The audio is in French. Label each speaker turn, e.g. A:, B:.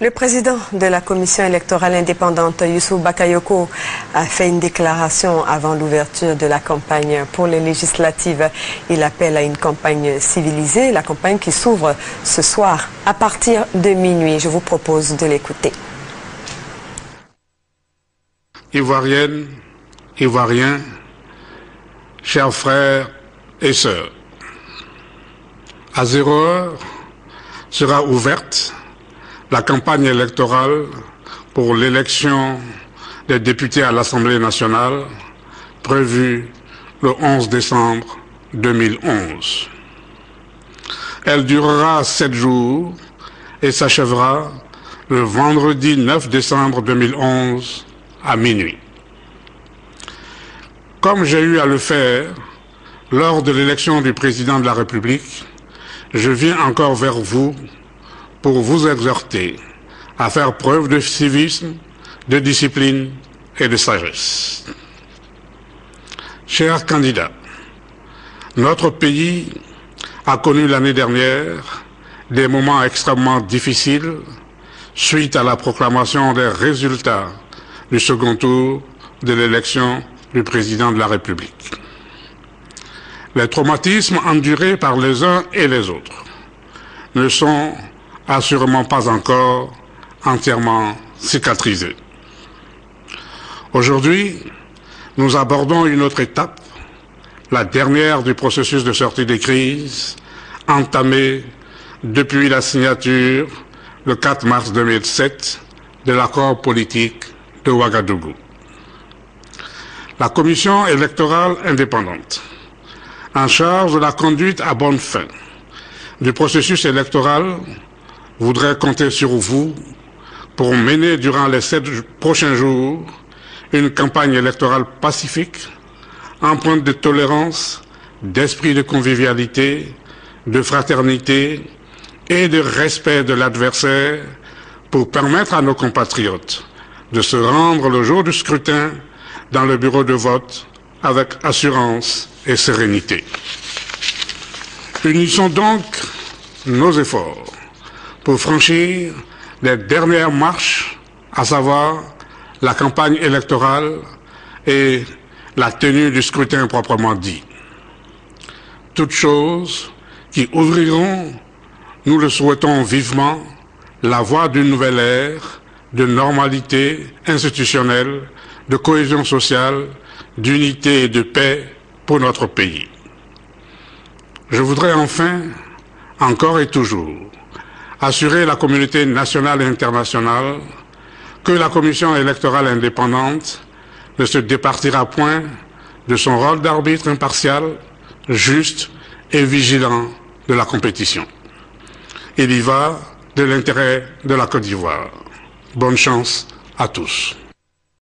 A: Le président de la commission électorale indépendante, Youssou Bakayoko, a fait une déclaration avant l'ouverture de la campagne pour les législatives. Il appelle à une campagne civilisée, la campagne qui s'ouvre ce soir à partir de minuit. Je vous propose de l'écouter.
B: Ivoirienne, Ivoiriens, chers frères et sœurs, à zéro heure sera ouverte la campagne électorale pour l'élection des députés à l'Assemblée nationale prévue le 11 décembre 2011. Elle durera sept jours et s'achèvera le vendredi 9 décembre 2011 à minuit. Comme j'ai eu à le faire lors de l'élection du président de la République, je viens encore vers vous pour vous exhorter à faire preuve de civisme, de discipline et de sagesse. Chers candidats, notre pays a connu l'année dernière des moments extrêmement difficiles suite à la proclamation des résultats du second tour de l'élection du président de la République. Les traumatismes endurés par les uns et les autres ne sont assurément pas encore entièrement cicatrisé. Aujourd'hui, nous abordons une autre étape, la dernière du processus de sortie des crises, entamé depuis la signature le 4 mars 2007 de l'accord politique de Ouagadougou. La commission électorale indépendante, en charge de la conduite à bonne fin du processus électoral, voudrais compter sur vous pour mener durant les sept prochains jours une campagne électorale pacifique, empreinte de tolérance, d'esprit de convivialité, de fraternité et de respect de l'adversaire pour permettre à nos compatriotes de se rendre le jour du scrutin dans le bureau de vote avec assurance et sérénité. Unissons donc nos efforts pour franchir les dernières marches, à savoir la campagne électorale et la tenue du scrutin proprement dit. Toutes choses qui ouvriront, nous le souhaitons vivement, la voie d'une nouvelle ère de normalité institutionnelle, de cohésion sociale, d'unité et de paix pour notre pays. Je voudrais enfin, encore et toujours, assurer la communauté nationale et internationale que la commission électorale indépendante ne se départira point de son rôle d'arbitre impartial, juste et vigilant de la compétition. Il y va de l'intérêt de la Côte d'Ivoire. Bonne chance à tous.